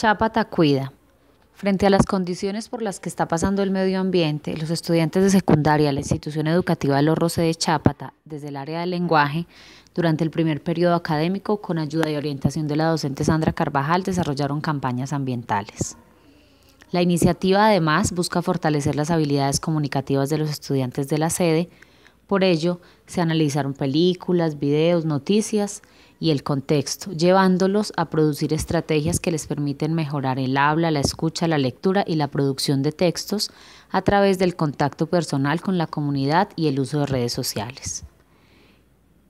Chápata cuida. Frente a las condiciones por las que está pasando el medio ambiente, los estudiantes de secundaria de la institución educativa los de Chápata, desde el área del lenguaje, durante el primer periodo académico, con ayuda y orientación de la docente Sandra Carvajal, desarrollaron campañas ambientales. La iniciativa además busca fortalecer las habilidades comunicativas de los estudiantes de la sede, por ello se analizaron películas, videos, noticias y el contexto, llevándolos a producir estrategias que les permiten mejorar el habla, la escucha, la lectura y la producción de textos a través del contacto personal con la comunidad y el uso de redes sociales.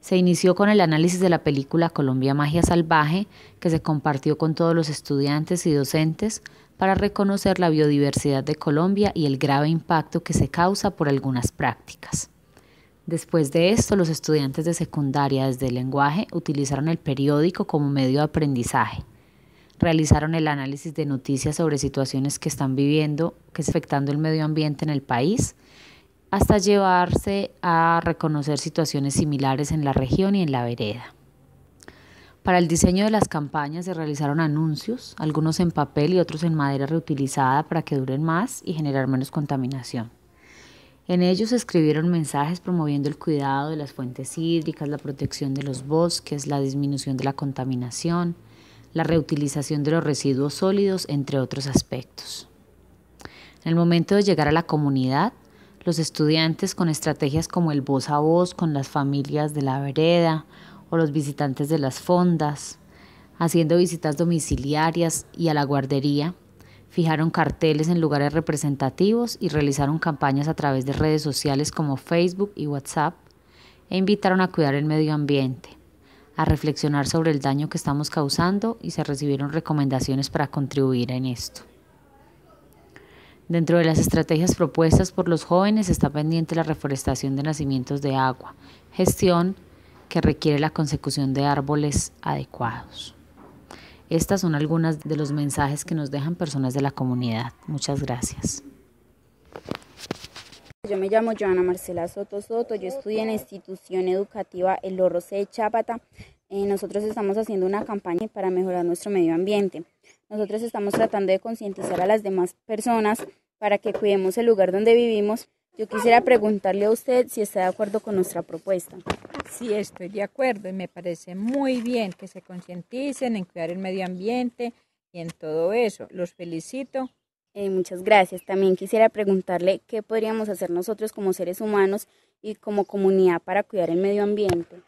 Se inició con el análisis de la película Colombia Magia Salvaje, que se compartió con todos los estudiantes y docentes para reconocer la biodiversidad de Colombia y el grave impacto que se causa por algunas prácticas. Después de esto, los estudiantes de secundaria desde el lenguaje utilizaron el periódico como medio de aprendizaje. Realizaron el análisis de noticias sobre situaciones que están viviendo, que están afectando el medio ambiente en el país, hasta llevarse a reconocer situaciones similares en la región y en la vereda. Para el diseño de las campañas se realizaron anuncios, algunos en papel y otros en madera reutilizada para que duren más y generar menos contaminación. En ellos escribieron mensajes promoviendo el cuidado de las fuentes hídricas, la protección de los bosques, la disminución de la contaminación, la reutilización de los residuos sólidos, entre otros aspectos. En el momento de llegar a la comunidad, los estudiantes con estrategias como el voz a voz con las familias de la vereda o los visitantes de las fondas, haciendo visitas domiciliarias y a la guardería, fijaron carteles en lugares representativos y realizaron campañas a través de redes sociales como Facebook y WhatsApp e invitaron a cuidar el medio ambiente, a reflexionar sobre el daño que estamos causando y se recibieron recomendaciones para contribuir en esto. Dentro de las estrategias propuestas por los jóvenes está pendiente la reforestación de nacimientos de agua, gestión que requiere la consecución de árboles adecuados. Estas son algunas de los mensajes que nos dejan personas de la comunidad. Muchas gracias. Yo me llamo Joana Marcela Soto Soto, yo estudié en la institución educativa El Oro de Chápata. Eh, nosotros estamos haciendo una campaña para mejorar nuestro medio ambiente. Nosotros estamos tratando de concientizar a las demás personas para que cuidemos el lugar donde vivimos. Yo quisiera preguntarle a usted si está de acuerdo con nuestra propuesta. Sí, estoy de acuerdo y me parece muy bien que se concienticen en cuidar el medio ambiente y en todo eso. Los felicito. Eh, muchas gracias. También quisiera preguntarle qué podríamos hacer nosotros como seres humanos y como comunidad para cuidar el medio ambiente.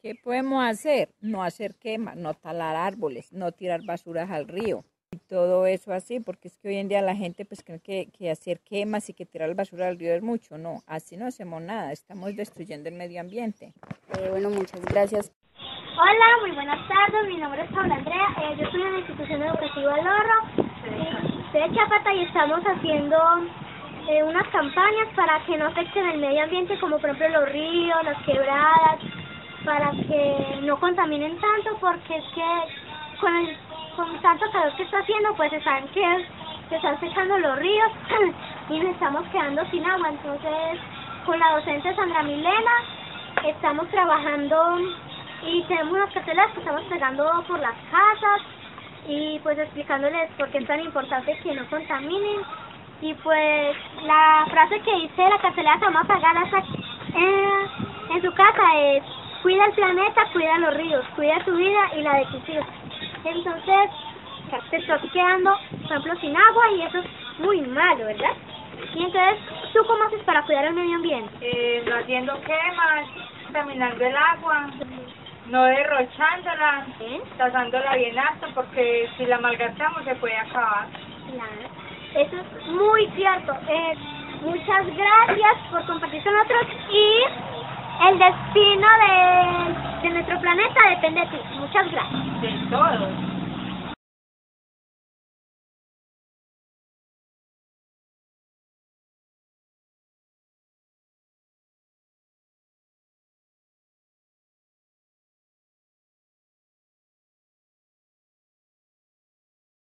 ¿Qué podemos hacer? No hacer quemas, no talar árboles, no tirar basuras al río todo eso así, porque es que hoy en día la gente pues cree que, que hacer quemas y que tirar basura al río es mucho. No, así no hacemos nada, estamos destruyendo el medio ambiente. Eh, bueno, muchas gracias. Hola, muy buenas tardes, mi nombre es Paula Andrea, eh, yo estoy en la institución educativa Lorro, soy de Chapata y estamos haciendo eh, unas campañas para que no afecten el medio ambiente, como por ejemplo los ríos, las quebradas, para que no contaminen tanto, porque es que con el con tanto calor que está haciendo, pues están que se están secando los ríos y nos estamos quedando sin agua. Entonces, con la docente Sandra Milena, estamos trabajando y tenemos unas cartelas que estamos pegando por las casas y pues explicándoles por qué es tan importante que no contaminen. Y pues la frase que dice la cartelera que vamos eh, en su casa es cuida el planeta, cuida los ríos, cuida tu vida y la de tus hijos. Entonces, te estás quedando, por ejemplo, sin agua y eso es muy malo, ¿verdad? Y entonces, ¿tú cómo haces para cuidar el medio ambiente? Eh, no haciendo quemas, contaminando el agua, no derrochándola, ¿Eh? tasándola bien alto, porque si la malgastamos se puede acabar. Claro, eso es muy cierto. Eh, muchas gracias por compartir con nosotros y el destino de, de nuestro planeta depende de ti. Muchas gracias. De todos.